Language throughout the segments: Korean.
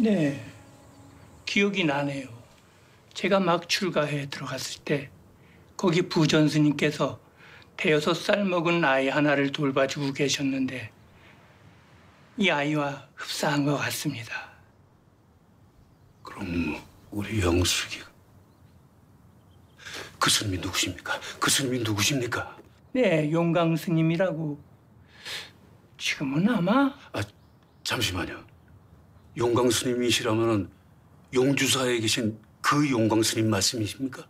네, 기억이 나네요. 제가 막 출가해 들어갔을 때 거기 부전 스님께서 대여섯 살 먹은 아이 하나를 돌봐주고 계셨는데 이 아이와 흡사한 것 같습니다. 그럼 우리 영숙이 그 스님이 누구십니까? 그 스님이 누구십니까? 네, 용강 스님이라고 지금은 아마 아 잠시만요. 용광 스님이시라면은 용주사에 계신 그 용광 스님 말씀이십니까?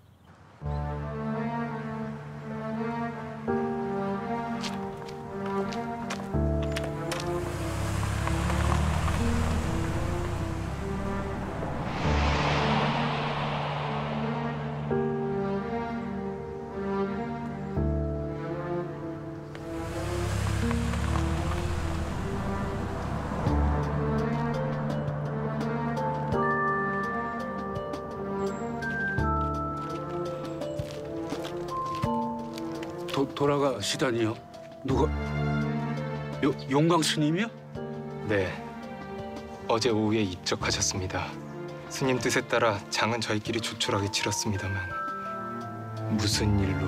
도, 돌아가시다니요? 누가? 요, 용광 스님이요? 네. 어제 오후에 입적하셨습니다. 스님 뜻에 따라 장은 저희끼리 조촐하게 치렀습니다만 무슨 일로